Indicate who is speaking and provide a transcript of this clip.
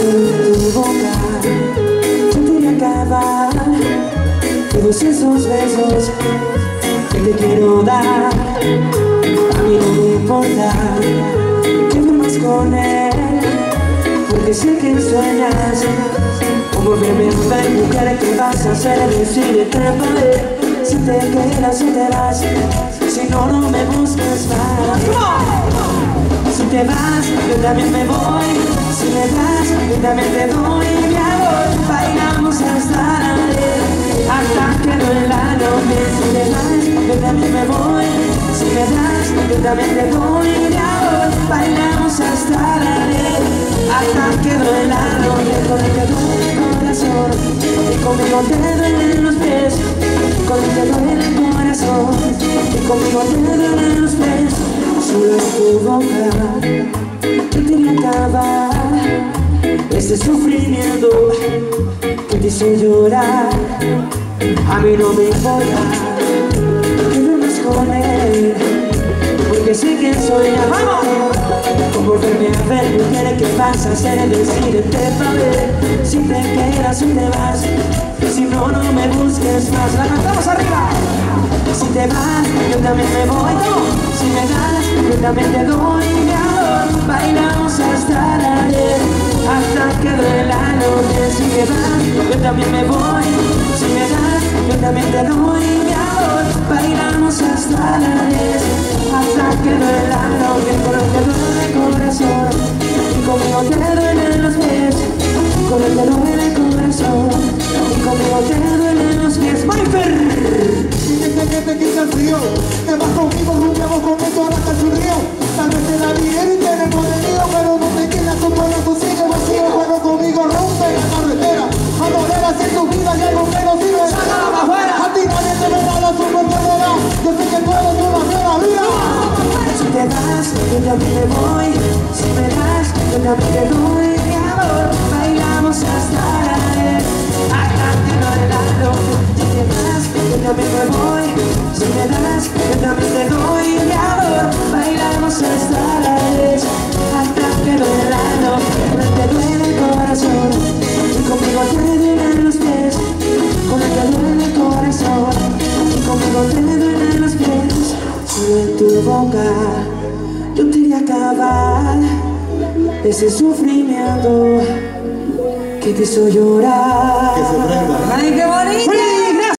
Speaker 1: tu boca, yo quería acabar todos esos besos que te quiero dar. A mí no me importa que duermas con él, porque sé que sueñas con volverme a ver, mujer, ¿qué vas a hacer? Decídete para ver si te quedas, si te vas, si no, no me busques más. Si te vas, yo también me voy. Si me das, yo también te doy mi amor. Bailamos hasta la ley, hasta que duela lo que si te vas, yo también me voy. Si me das, yo también te doy mi amor. Bailamos hasta la ley, hasta que duela lo que con el que duele el corazón. Y conmigo te duelen los pies, con el que corazón. Y conmigo te duelen los pies. Solo en tu boca yo quería acabar Ese sufrimiento que te hizo llorar A mí no me importa que duermas con él Porque sé que soy ¡Vamos! Con volverme a ver, mujer, ¿qué vas a hacer? Decídete para ver Si te quedas o te vas Si no, no me busques más. La cantamos arriba. Si te vas, yo también me voy. Si me das, yo también te doy. Mi amor Bailamos hasta la ayer Hasta que duela la noche. Si te vas, yo también me voy. Si me das, yo también te doy. Mi amor Bailamos hasta la ayer Hasta que duela la noche. Con el que duele el pies ¡Marifer!
Speaker 2: Dice que te quita el frío Te vas conmigo, rumbeamos con esto hasta el río Tal vez te la viene y Pero no te quedas no tú sigues vacío Pero conmigo rompe la carretera Adoreras en tu vida y algo que no sirve
Speaker 1: ¡Sácala para afuera!
Speaker 2: A ti nadie te regala su pertenera Yo sé que tú eres una nueva vida
Speaker 1: Si te vas, yo también me voy Si me das, yo también te doy mi amor Bailamos hasta yo también te doy mi amor Bailamos hasta la red Hasta que no le da lo Te duele el corazón. Y conmigo te duelen los pies. Con el que duele el corazón. Y conmigo te duelen los pies. Solo en tu boca yo quería acabar ese sufrimiento que te hizo llorar.